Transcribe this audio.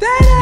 that